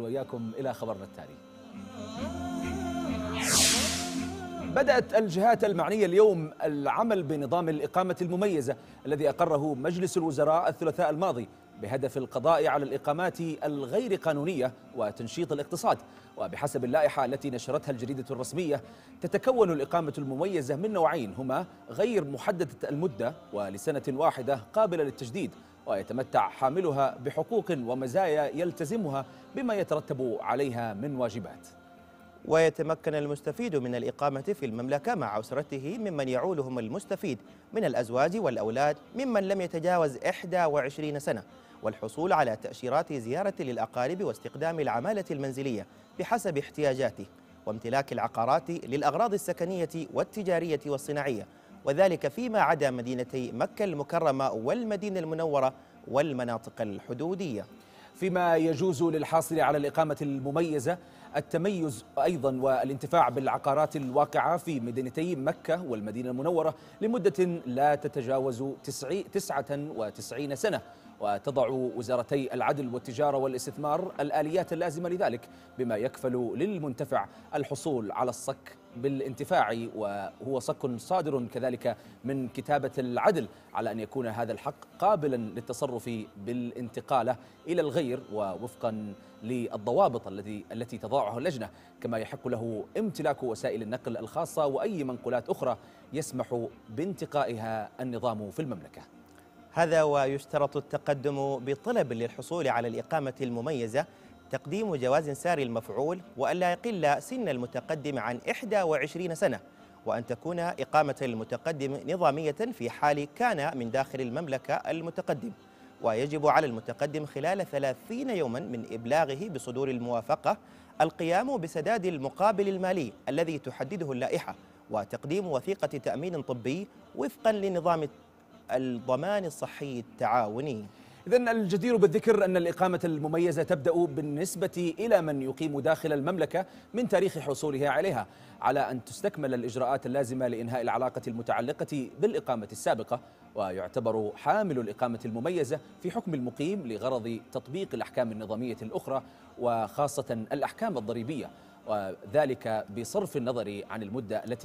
وإياكم إلى خبرنا التالي. بدأت الجهات المعنية اليوم العمل بنظام الإقامة المميزة الذي أقره مجلس الوزراء الثلاثاء الماضي بهدف القضاء على الإقامات الغير قانونية وتنشيط الاقتصاد. وبحسب اللائحة التي نشرتها الجريدة الرسمية تتكون الإقامة المميزة من نوعين هما غير محددة المدة ولسنة واحدة قابلة للتجديد ويتمتع حاملها بحقوق ومزايا يلتزمها بما يترتب عليها من واجبات. ويتمكن المستفيد من الإقامة في المملكة مع أسرته ممن يعولهم المستفيد من الأزواج والأولاد ممن لم يتجاوز 21 سنة والحصول على تأشيرات زيارة للأقارب واستخدام العمالة المنزلية بحسب احتياجاته وامتلاك العقارات للأغراض السكنية والتجارية والصناعية وذلك فيما عدا مدينتي مكة المكرمة والمدينة المنورة والمناطق الحدودية. فيما يجوز للحاصل على الإقامة المميزة التميز أيضا والانتفاع بالعقارات الواقعة في مدينتي مكة والمدينة المنورة لمدة لا تتجاوز تسعة وتسعين سنة. وتضع وزارتي العدل والتجارة والاستثمار الآليات اللازمة لذلك بما يكفل للمنتفع الحصول على الصك بالانتفاع وهو صك صادر كذلك من كتابة العدل على أن يكون هذا الحق قابلا للتصرف بالانتقالة إلى الغير ووفقا للضوابط التي التي تضعها اللجنة. كما يحق له امتلاك وسائل النقل الخاصة وأي منقولات أخرى يسمح بانتقائها النظام في المملكة. هذا ويشترط التقدم بطلب للحصول على الإقامة المميزة تقديم جواز ساري المفعول وألا يقل سن المتقدم عن 21 سنة وأن تكون إقامة المتقدم نظامية في حال كان من داخل المملكة المتقدم. ويجب على المتقدم خلال 30 يوما من إبلاغه بصدور الموافقة القيام بسداد المقابل المالي الذي تحدده اللائحة وتقديم وثيقة تأمين طبي وفقا لنظام الضمان الصحي التعاوني. إذا الجدير بالذكر أن الإقامة المميزة تبدأ بالنسبة إلى من يقيم داخل المملكة من تاريخ حصولها عليها على أن تستكمل الإجراءات اللازمة لإنهاء العلاقة المتعلقة بالإقامة السابقة ويعتبر حامل الإقامة المميزة في حكم المقيم لغرض تطبيق الأحكام النظامية الأخرى وخاصة الأحكام الضريبية وذلك بصرف النظر عن المدة التي